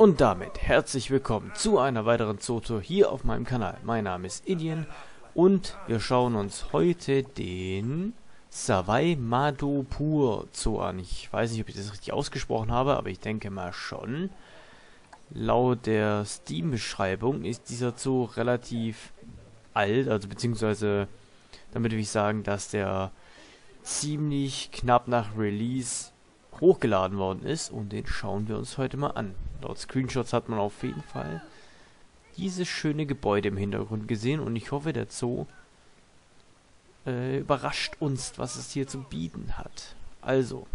Und damit herzlich willkommen zu einer weiteren Zootour hier auf meinem Kanal. Mein Name ist Idien und wir schauen uns heute den Savai Madhopur Zoo an. Ich weiß nicht, ob ich das richtig ausgesprochen habe, aber ich denke mal schon. Laut der Steam-Beschreibung ist dieser Zoo relativ alt, also beziehungsweise damit will ich sagen, dass der ziemlich knapp nach Release hochgeladen worden ist und den schauen wir uns heute mal an. Laut Screenshots hat man auf jeden Fall dieses schöne Gebäude im Hintergrund gesehen und ich hoffe, der Zoo äh, überrascht uns, was es hier zu bieten hat. Also,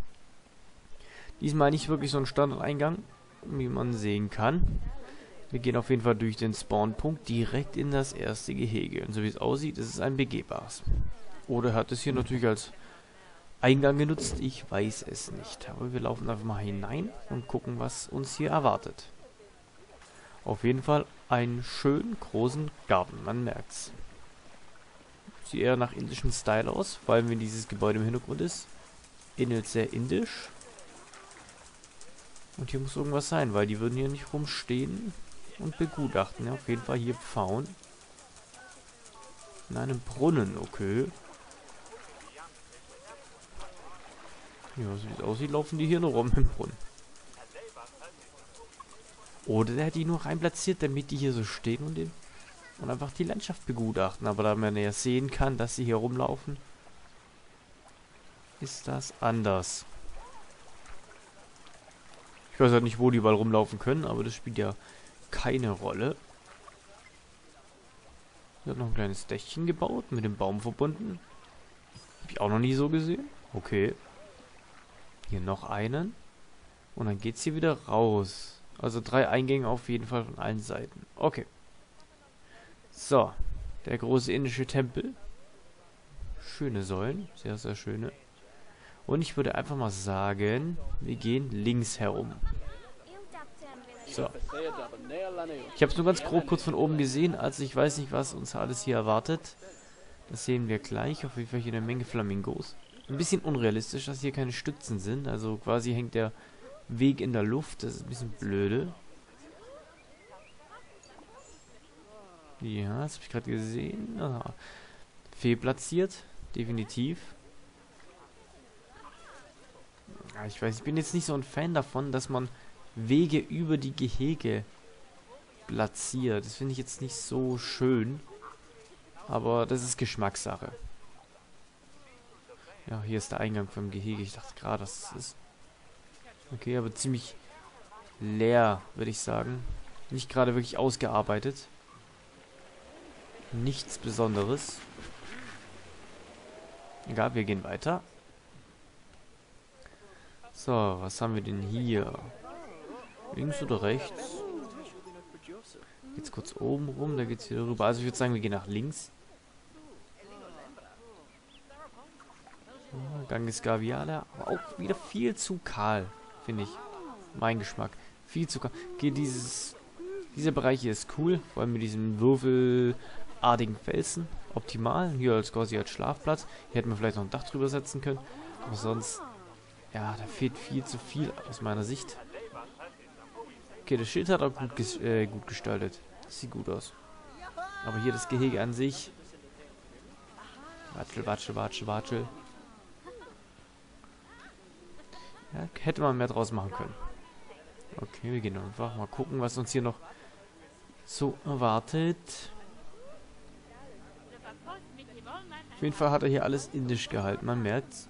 diesmal nicht wirklich so ein Standardeingang, wie man sehen kann. Wir gehen auf jeden Fall durch den Spawnpunkt direkt in das erste Gehege. Und so wie es aussieht, ist es ein begehbares. Oder hat es hier natürlich als Eingang genutzt? Ich weiß es nicht. Aber wir laufen einfach mal hinein und gucken, was uns hier erwartet. Auf jeden Fall einen schönen großen Garten, man merkt's. Sieht eher nach indischem Style aus, vor allem wenn dieses Gebäude im Hintergrund ist. Innelt sehr indisch. Und hier muss irgendwas sein, weil die würden hier nicht rumstehen und begutachten. Ja, auf jeden Fall hier Pfauen. In einem Brunnen, okay. Ja, so wie es aussieht, laufen die hier nur rum im Brunnen. Oder der hat die nur rein platziert, damit die hier so stehen und, den, und einfach die Landschaft begutachten. Aber da man ja sehen kann, dass sie hier rumlaufen, ist das anders. Ich weiß halt nicht, wo die überall rumlaufen können, aber das spielt ja keine Rolle. Hier hat noch ein kleines Dächchen gebaut, mit dem Baum verbunden. Habe ich auch noch nie so gesehen. Okay. Hier noch einen. Und dann geht's hier wieder raus. Also drei Eingänge auf jeden Fall von allen Seiten. Okay. So. Der große indische Tempel. Schöne Säulen. Sehr, sehr schöne. Und ich würde einfach mal sagen, wir gehen links herum. So. Ich habe es nur ganz grob kurz von oben gesehen, also ich weiß nicht, was uns alles hier erwartet. Das sehen wir gleich. Auf jeden Fall hier eine Menge Flamingos. Ein bisschen unrealistisch, dass hier keine Stützen sind. Also quasi hängt der Weg in der Luft. Das ist ein bisschen blöde. Ja, das habe ich gerade gesehen. Aha. Fehlplatziert. Definitiv. Ja, ich weiß, ich bin jetzt nicht so ein Fan davon, dass man Wege über die Gehege platziert. Das finde ich jetzt nicht so schön. Aber das ist Geschmackssache. Ja, hier ist der Eingang vom Gehege. Ich dachte gerade, das ist... Okay, aber ziemlich leer, würde ich sagen. Nicht gerade wirklich ausgearbeitet. Nichts Besonderes. Egal, wir gehen weiter. So, was haben wir denn hier? Links oder rechts? Geht's kurz oben rum, da geht's wieder rüber. Also ich würde sagen, wir gehen nach links. Ganges Gaviala, aber auch wieder viel zu kahl, finde ich. Mein Geschmack. Viel zu kahl. Okay, dieses, dieser Bereich hier ist cool, vor allem mit diesem würfelartigen Felsen. Optimal. Hier als quasi als Schlafplatz. Hier hätten wir vielleicht noch ein Dach drüber setzen können. Aber sonst, ja, da fehlt viel zu viel aus meiner Sicht. Okay, das Schild hat auch gut, ges äh, gut gestaltet. Das sieht gut aus. Aber hier das Gehege an sich. Watschel, watschel, watschel, watschel. Ja, hätte man mehr draus machen können. Okay, wir gehen einfach mal gucken, was uns hier noch so erwartet. Auf jeden Fall hat er hier alles indisch gehalten. Man merkt,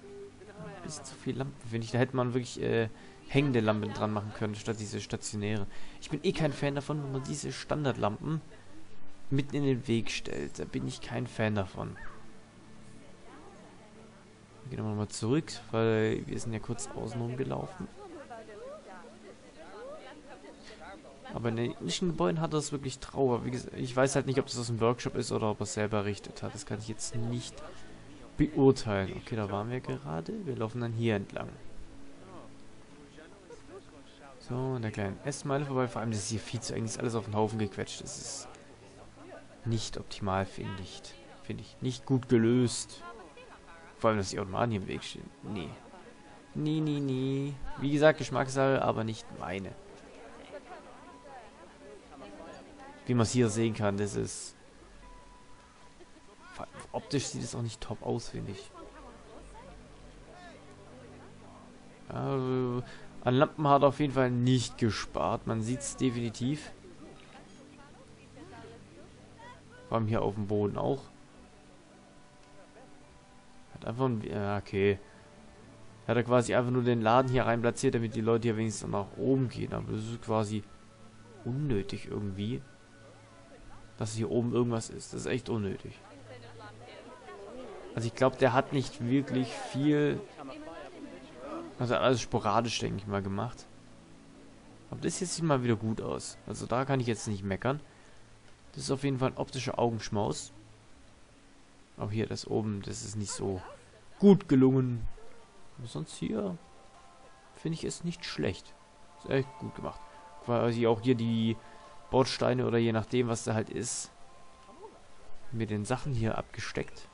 bisschen zu viel Lampen, finde ich. Da hätte man wirklich äh, hängende Lampen dran machen können, statt diese stationäre. Ich bin eh kein Fan davon, wenn man diese Standardlampen mitten in den Weg stellt. Da bin ich kein Fan davon. Gehen wir mal zurück, weil wir sind ja kurz außenrum gelaufen. Aber in den indischen Gebäuden hat es wirklich trauer. Gesagt, ich weiß halt nicht, ob das aus dem Workshop ist oder ob er es selber errichtet hat. Das kann ich jetzt nicht beurteilen. Okay, da waren wir gerade. Wir laufen dann hier entlang. So, an der kleinen Essmeile vorbei. Vor allem, das ist hier viel zu eng. Das ist alles auf den Haufen gequetscht. Das ist nicht optimal, finde ich. Finde ich nicht gut gelöst. Vor allem, dass die Automaten hier im Weg stehen. Nee. Nee, nee, nee. Wie gesagt, Geschmackssache, aber nicht meine. wie man es hier sehen kann, das ist... Optisch sieht es auch nicht top aus, finde ich. Also, an Lampen hat er auf jeden Fall nicht gespart. Man sieht es definitiv. Vor allem hier auf dem Boden auch. Hat einfach ein... Ja, okay. Hat er quasi einfach nur den Laden hier rein platziert, damit die Leute hier wenigstens nach oben gehen. Aber das ist quasi unnötig irgendwie. Dass hier oben irgendwas ist. Das ist echt unnötig. Also ich glaube, der hat nicht wirklich viel... Also alles sporadisch, denke ich mal, gemacht. Aber das hier sieht mal wieder gut aus. Also da kann ich jetzt nicht meckern. Das ist auf jeden Fall ein optischer Augenschmaus. Aber hier, das oben, das ist nicht so gut gelungen. Sonst hier finde ich es nicht schlecht. Ist echt gut gemacht. Quasi auch hier die Bordsteine oder je nachdem, was da halt ist. Mit den Sachen hier abgesteckt.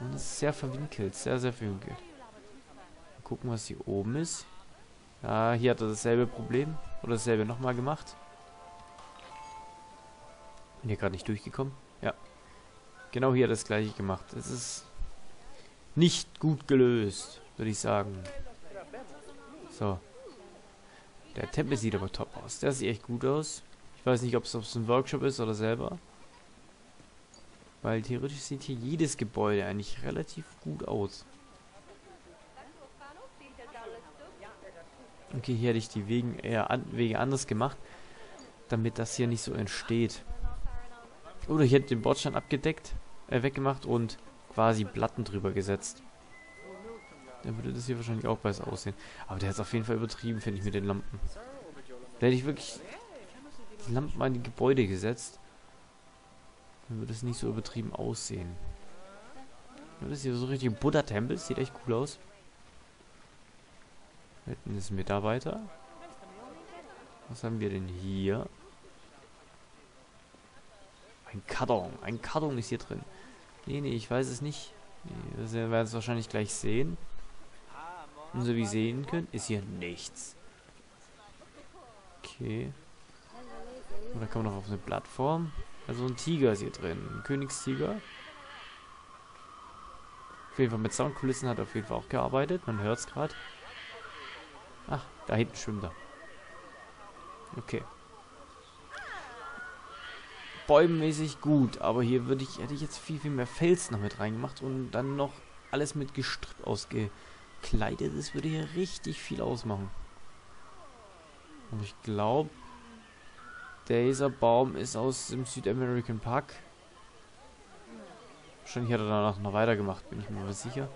Und es ist sehr verwinkelt, sehr, sehr verwinkelt. Mal gucken, was hier oben ist. Ja, hier hat er dasselbe Problem. Oder dasselbe nochmal gemacht. Bin hier gerade nicht durchgekommen? Ja. Genau hier das gleiche gemacht. Es ist nicht gut gelöst, würde ich sagen. So. Der Tempel sieht aber top aus. Der sieht echt gut aus. Ich weiß nicht, ob es ein Workshop ist oder selber. Weil theoretisch sieht hier jedes Gebäude eigentlich relativ gut aus. Okay, hier hätte ich die Wegen eher an, Wege anders gemacht, damit das hier nicht so entsteht. Oder ich hätte den Bordstein abgedeckt, äh, weggemacht und quasi Platten drüber gesetzt. Dann würde das hier wahrscheinlich auch besser aussehen. Aber der ist auf jeden Fall übertrieben, finde ich, mit den Lampen. Da hätte ich wirklich die Lampen an die Gebäude gesetzt. Dann würde es nicht so übertrieben aussehen. Das ist hier so richtig Buddha-Tempel. Sieht echt cool aus. Ist ein Mitarbeiter. Was haben wir denn hier? Ein Karton. Ein Karton ist hier drin. Nee, nee, ich weiß es nicht. Nee, das werden wir es wahrscheinlich gleich sehen. Und so wie ihr sehen könnt, ist hier nichts. Okay. Und dann kommen wir noch auf eine Plattform. Also ein Tiger ist hier drin. Ein Königstiger. Auf jeden Fall mit Soundkulissen hat er auf jeden Fall auch gearbeitet. Man hört es gerade. Ach, da hinten schwimmt er. Okay. Bäumenmäßig gut, aber hier würde ich, hätte ich jetzt viel, viel mehr Fels noch mit reingemacht und dann noch alles mit Gestrüpp ausgekleidet. Das würde hier richtig viel ausmachen. Und ich glaube, dieser Baum ist aus dem Südamerican Park. Wahrscheinlich hat er danach noch weitergemacht, bin ich mir mal sicher.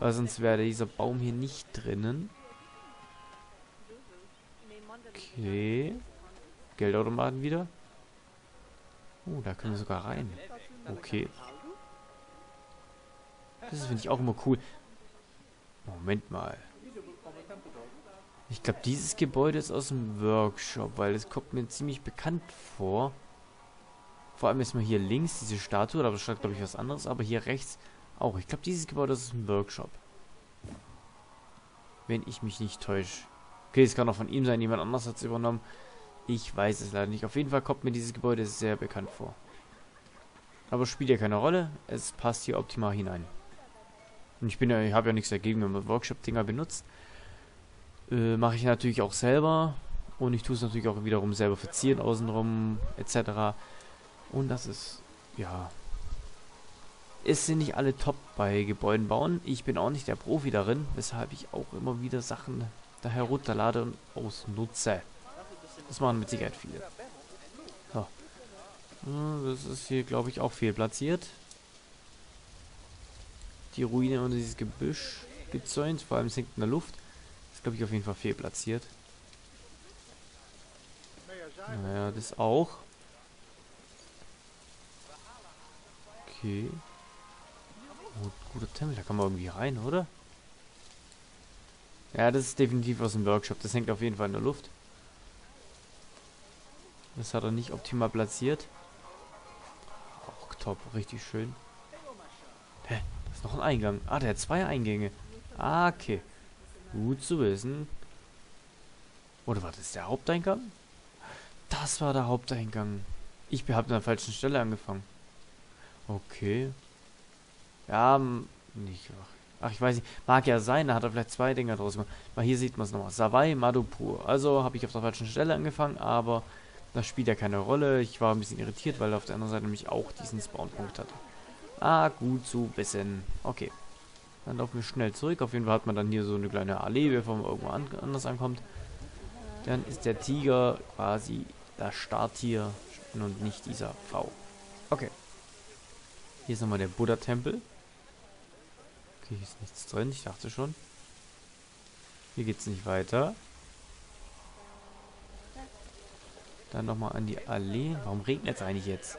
Weil sonst wäre dieser Baum hier nicht drinnen. Okay. Geldautomaten wieder. Oh, da können wir sogar rein. Okay. Das finde ich auch immer cool. Moment mal. Ich glaube, dieses Gebäude ist aus dem Workshop, weil es kommt mir ziemlich bekannt vor. Vor allem ist mal hier links diese Statue, das steht, glaube ich, was anderes. Aber hier rechts auch. Ich glaube, dieses Gebäude ist aus dem Workshop. Wenn ich mich nicht täusche. Okay, es kann auch von ihm sein, jemand anders hat es übernommen. Ich weiß es leider nicht. Auf jeden Fall kommt mir dieses Gebäude sehr bekannt vor. Aber spielt ja keine Rolle. Es passt hier optimal hinein. Und ich bin ja, ich habe ja nichts dagegen, wenn man Workshop-Dinger benutzt. Äh, Mache ich natürlich auch selber. Und ich tue es natürlich auch wiederum selber verzieren, außenrum, etc. Und das ist, ja. Es sind nicht alle top bei Gebäuden bauen. Ich bin auch nicht der Profi darin, weshalb ich auch immer wieder Sachen da herunterlade und ausnutze. Das machen mit Sicherheit viele. So. Das ist hier, glaube ich, auch viel platziert. Die Ruine und dieses Gebüsch gezäunt, vor allem es hängt in der Luft. Das ist, glaube ich, auf jeden Fall viel platziert. Naja, das auch. Okay. Oh, guter Tempel, da kann man irgendwie rein, oder? Ja, das ist definitiv aus dem Workshop. Das hängt auf jeden Fall in der Luft. Das hat er nicht optimal platziert. Auch top, richtig schön. Hä? Das ist noch ein Eingang. Ah, der hat zwei Eingänge. Ah, okay. Gut zu wissen. Oder war das der Haupteingang? das war der Haupteingang. Ich habe an der falschen Stelle angefangen. Okay. Ja, nicht. Ach, ich weiß nicht. Mag ja sein, da hat er vielleicht zwei Dinger draus gemacht. Weil hier sieht man es nochmal. Savai Madhupur. Also habe ich auf der falschen Stelle angefangen, aber das spielt ja keine Rolle. Ich war ein bisschen irritiert, weil er auf der anderen Seite nämlich auch diesen Spawnpunkt hatte. Ah, gut zu wissen. Okay. Dann laufen wir schnell zurück. Auf jeden Fall hat man dann hier so eine kleine Allee, bevor man irgendwo an anders ankommt. Dann ist der Tiger quasi das Starttier und nicht dieser V. Okay. Hier ist nochmal der Buddha-Tempel. Okay, hier ist nichts drin. Ich dachte schon. Hier geht es nicht weiter. Dann nochmal an die Allee. Warum regnet es eigentlich jetzt?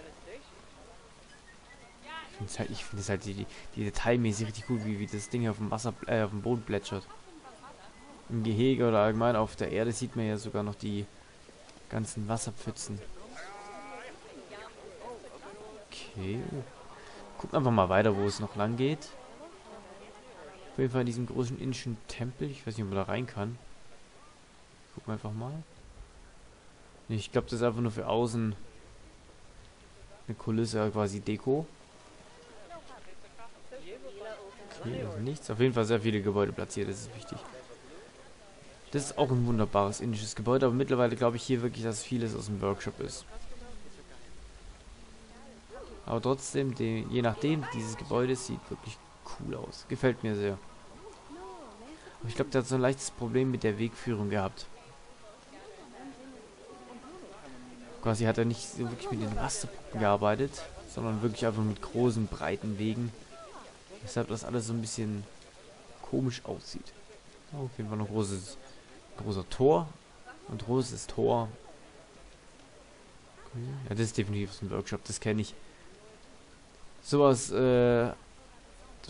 Ich finde es halt, ich find halt die, die, die detailmäßig richtig gut, wie, wie das Ding hier auf dem Wasser, äh, auf dem Boden plätschert. Im Gehege oder allgemein auf der Erde sieht man ja sogar noch die ganzen Wasserpfützen. Okay. Gucken einfach mal weiter, wo es noch lang geht. Auf jeden Fall in diesem großen indischen Tempel. Ich weiß nicht, ob man da rein kann. Gucken wir einfach mal. Ich glaube, das ist einfach nur für außen eine Kulisse, quasi Deko. Okay, also nichts. Auf jeden Fall sehr viele Gebäude platziert, das ist wichtig. Das ist auch ein wunderbares indisches Gebäude, aber mittlerweile glaube ich hier wirklich, dass vieles aus dem Workshop ist. Aber trotzdem, die, je nachdem, dieses Gebäude sieht wirklich cool aus. Gefällt mir sehr. Aber ich glaube, der hat so ein leichtes Problem mit der Wegführung gehabt. Quasi hat er nicht so wirklich mit den Rasterpunkten gearbeitet, sondern wirklich einfach mit großen, breiten Wegen. Weshalb das alles so ein bisschen komisch aussieht. Oh, auf jeden Fall ein großes, großer Tor. Ein großes Tor. Ja, das ist definitiv aus dem Workshop, das kenne ich sowas, äh,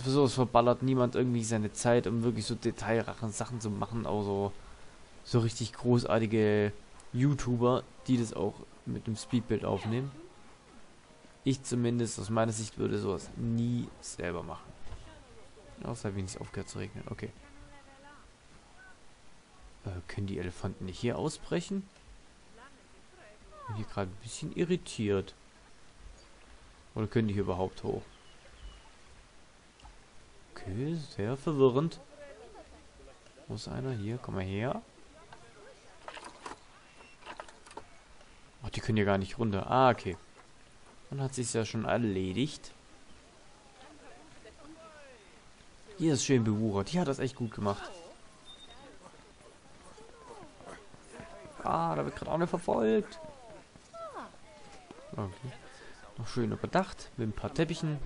für sowas verballert niemand irgendwie seine Zeit, um wirklich so detailreichen Sachen zu machen, außer so richtig großartige YouTuber, die das auch mit dem Speedbild aufnehmen. Ich zumindest aus meiner Sicht würde sowas nie selber machen. Außer wenn es aufgehört zu regnen. Okay. Äh, können die Elefanten nicht hier ausbrechen? Bin hier gerade ein bisschen irritiert. Oder können die hier überhaupt hoch? Okay, sehr verwirrend. Ist einer? Hier, komm mal her. Die können ja gar nicht runter. Ah, okay. Dann hat sich ja schon erledigt. Hier ist schön bewuchert. Die hat das echt gut gemacht. Ah, da wird gerade auch eine verfolgt. Okay. Noch schön überdacht. Mit ein paar Teppichen.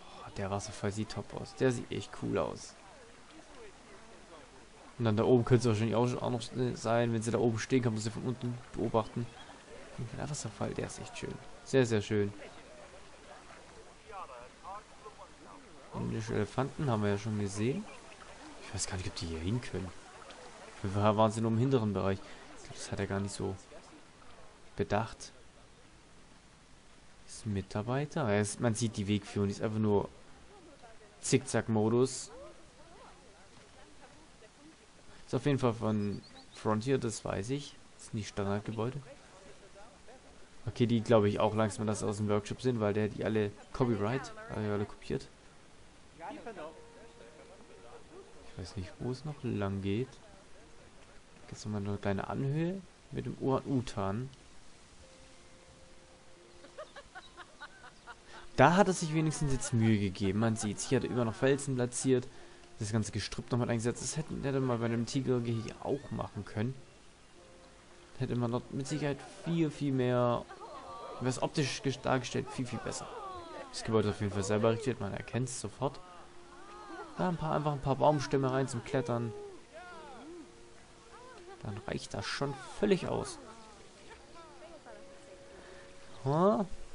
Oh, der Wasserfall sieht top aus. Der sieht echt cool aus. Und dann da oben könnte es wahrscheinlich auch, auch noch sein, wenn sie da oben stehen, kann man sie von unten beobachten. Der Wasserfall, der ist echt schön. Sehr, sehr schön. Indische Elefanten haben wir ja schon gesehen. Ich weiß gar nicht, ob die hier hin können. Wir waren sie nur im hinteren Bereich. Das hat er gar nicht so bedacht. Mitarbeiter. Ist, man sieht die Wegführung, die ist einfach nur Zickzack-Modus. Ist auf jeden Fall von Frontier, das weiß ich. ist nicht Standardgebäude. Okay, die glaube ich auch langsam, dass aus dem Workshop sind, weil der die alle Copyright, also alle kopiert. Ich weiß nicht, wo es noch lang geht. Jetzt nochmal eine kleine Anhöhe mit dem Uran-Utan. Da hat er sich wenigstens jetzt Mühe gegeben. Man sieht hier hat er immer noch Felsen platziert. Das ganze Gestrüpp nochmal eingesetzt. Das hätten, hätte man bei einem Tigergehege auch machen können. Hätte man dort mit Sicherheit viel, viel mehr... Wäre es optisch dargestellt viel, viel besser. Das Gebäude ist auf jeden Fall selber errichtet. Man erkennt es sofort. Da ein paar, einfach ein paar Baumstämme rein zum Klettern. Dann reicht das schon völlig aus.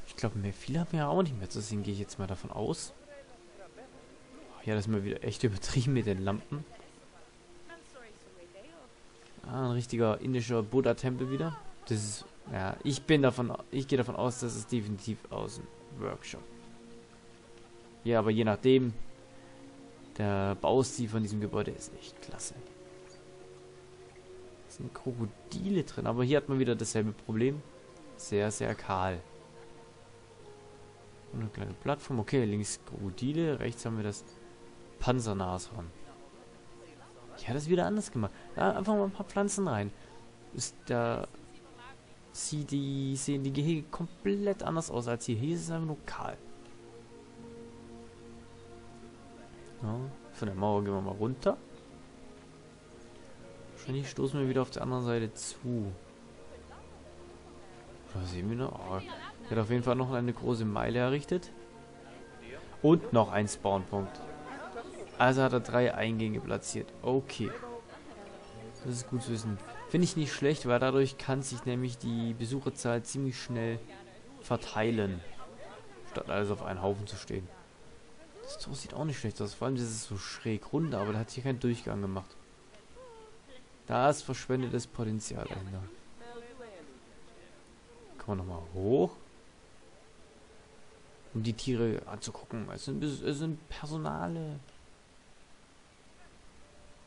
Ich glaube, mehr viele haben wir ja auch nicht mehr zu sehen, gehe ich jetzt mal davon aus. Ja, das ist mal wieder echt übertrieben mit den Lampen. Ah, ein richtiger indischer Buddha-Tempel wieder. Das ist, ja, ich bin davon, ich gehe davon aus, dass es definitiv aus dem Workshop. Ja, aber je nachdem, der Baustil von diesem Gebäude ist echt klasse. sind Krokodile drin, aber hier hat man wieder dasselbe Problem. Sehr, sehr kahl. Und eine kleine Plattform. Okay, links Krokodile, rechts haben wir das Panzernashorn. Ich hätte es wieder anders gemacht. Da einfach mal ein paar Pflanzen rein. Ist da sieht die, sehen die Gehege komplett anders aus als hier. Hier ist es einfach nur kahl. Ja, von der Mauer gehen wir mal runter. Wahrscheinlich stoßen wir wieder auf der anderen Seite zu. Da sehen wir noch. Oh, er hat auf jeden Fall noch eine große Meile errichtet. Und noch ein Spawnpunkt. Also hat er drei Eingänge platziert. Okay. Das ist gut zu wissen. Finde ich nicht schlecht, weil dadurch kann sich nämlich die Besucherzahl ziemlich schnell verteilen. Statt alles auf einen Haufen zu stehen. Das Tor sieht auch nicht schlecht aus. Vor allem, das ist so schräg runter, aber da hat hier keinen Durchgang gemacht. Da ist verschwendetes Potenzial dahinter. Kommen wir nochmal hoch. Um die Tiere anzugucken. Es sind, es sind Personale.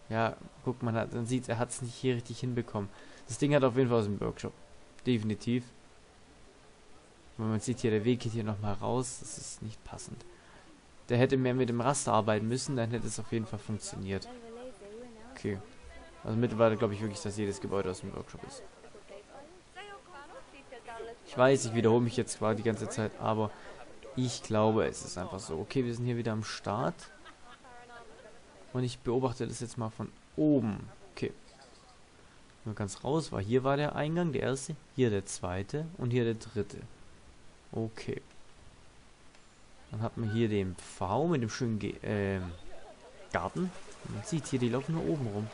Ja, guck, man hat, dann sieht er hat es nicht hier richtig hinbekommen. Das Ding hat auf jeden Fall aus dem Workshop. Definitiv. Wenn man sieht hier, der Weg geht hier nochmal raus. Das ist nicht passend. Der hätte mehr mit dem Raster arbeiten müssen, dann hätte es auf jeden Fall funktioniert. Okay. Also mittlerweile glaube ich wirklich, dass jedes Gebäude aus dem Workshop ist. Ich weiß, ich wiederhole mich jetzt zwar die ganze Zeit, aber ich glaube, es ist einfach so. Okay, wir sind hier wieder am Start. Und ich beobachte das jetzt mal von oben. Okay. Nur ganz raus, weil hier war der Eingang, der erste, hier der zweite und hier der dritte. Okay. Dann hat man hier den Pfau mit dem schönen Ge äh, Garten. Man sieht hier, die laufen nur oben rum.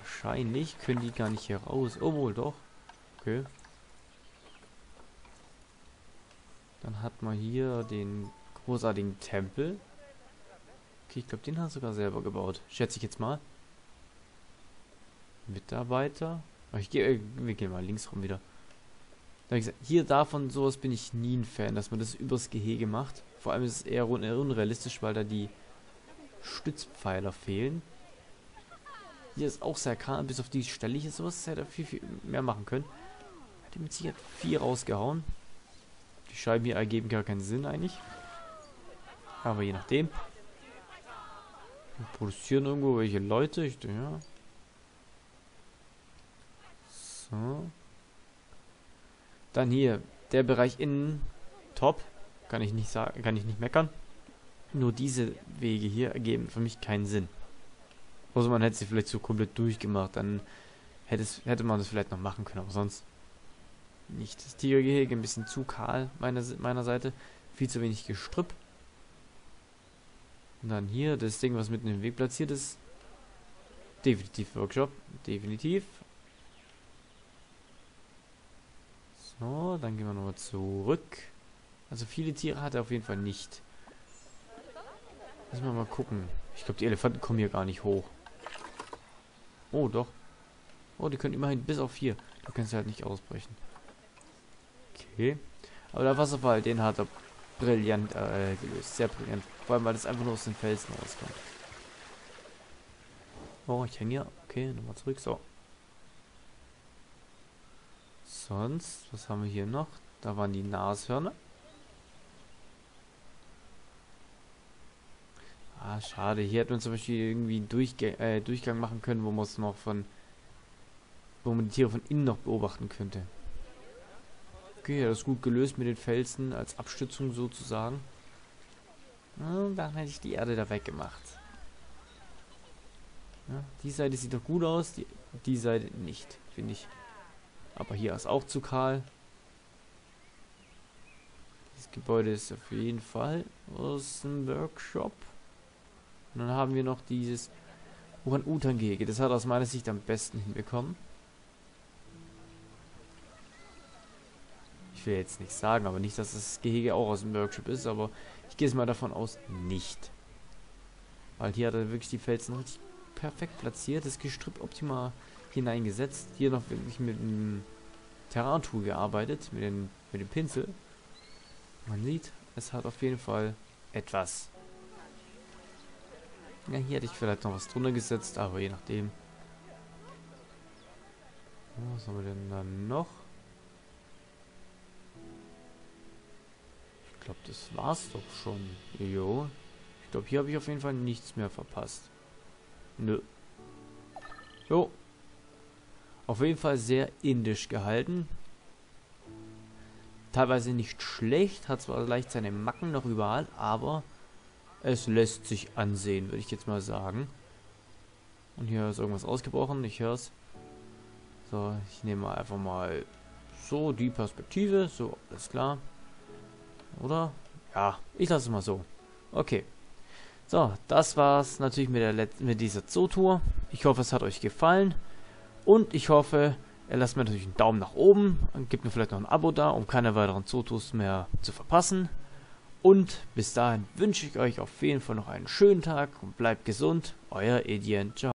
Wahrscheinlich können die gar nicht hier raus. Oh, wohl doch. Okay. Dann hat man hier den großartigen Tempel. Okay, ich glaube, den hat er sogar selber gebaut. Schätze ich jetzt mal. Mitarbeiter. Ich gehe, äh, wir gehen mal links rum wieder. hier davon sowas bin ich nie ein Fan, dass man das übers Gehege macht. Vor allem ist es eher unrealistisch, weil da die Stützpfeiler fehlen. Hier ist auch sehr klar, bis auf die Stelle hier sowas hätte er viel, viel mehr machen können. Hätte mit Sicherheit viel rausgehauen. Die Scheiben hier ergeben gar keinen Sinn eigentlich. Aber je nachdem. Wir produzieren irgendwo welche Leute. Ich, ja. So. Dann hier, der Bereich innen, top. Kann ich nicht sagen, kann ich nicht meckern. Nur diese Wege hier ergeben für mich keinen Sinn. Also man hätte sie vielleicht so komplett durchgemacht, dann hätte, es, hätte man das vielleicht noch machen können, aber sonst nicht. Das Tigergehege ein bisschen zu kahl meiner, meiner Seite. Viel zu wenig Gestrüpp. Und dann hier das Ding, was mitten im Weg platziert ist. Definitiv Workshop. Definitiv. So, dann gehen wir nochmal zurück. Also viele Tiere hat er auf jeden Fall nicht. Lass mal mal gucken. Ich glaube, die Elefanten kommen hier gar nicht hoch. Oh, doch. Oh, die können immerhin bis auf vier. Du kannst halt nicht ausbrechen. Okay. Aber der Wasserfall, den hat er brillant äh, gelöst. Sehr brillant. Vor allem, weil das einfach nur aus den Felsen rauskommt. Oh, ich hänge hier. Okay, nochmal zurück. So. Sonst, was haben wir hier noch? Da waren die Nashörner. Ah, schade. Hier hätte man zum Beispiel irgendwie Durchg äh, Durchgang machen können, wo man es noch von... wo man die Tiere von innen noch beobachten könnte. Okay, das ist gut gelöst mit den Felsen als Abstützung sozusagen. Dann hätte ich die Erde da weggemacht. Ja, die Seite sieht doch gut aus, die, die Seite nicht, finde ich. Aber hier ist auch zu kahl. Das Gebäude ist auf jeden Fall aus dem Workshop. Und dann haben wir noch dieses Uran-Utan-Gehege. Das hat aus meiner Sicht am besten hinbekommen. Will jetzt nicht sagen, aber nicht, dass das Gehege auch aus dem Workshop ist, aber ich gehe es mal davon aus, nicht. Weil hier hat er wirklich die Felsen richtig perfekt platziert, das Gestrüpp optimal hineingesetzt. Hier noch wirklich mit dem Terran-Tool gearbeitet, mit, den, mit dem Pinsel. Man sieht, es hat auf jeden Fall etwas Ja, hier hätte ich vielleicht noch was drunter gesetzt, aber je nachdem. Was haben wir denn dann noch? Glaube, das war's doch schon. Jo. Ich glaube, hier habe ich auf jeden Fall nichts mehr verpasst. Nö. Jo. Auf jeden Fall sehr indisch gehalten. Teilweise nicht schlecht, hat zwar leicht seine Macken noch überall, aber es lässt sich ansehen, würde ich jetzt mal sagen. Und hier ist irgendwas ausgebrochen, ich höre es. So, ich nehme einfach mal so die Perspektive, so, alles klar. Oder? Ja, ich lasse es mal so. Okay. So, das war's natürlich mit, der mit dieser Zootour. Ich hoffe, es hat euch gefallen. Und ich hoffe, ihr lasst mir natürlich einen Daumen nach oben und gebt mir vielleicht noch ein Abo da, um keine weiteren Zootours mehr zu verpassen. Und bis dahin wünsche ich euch auf jeden Fall noch einen schönen Tag und bleibt gesund. Euer Edian. Ciao.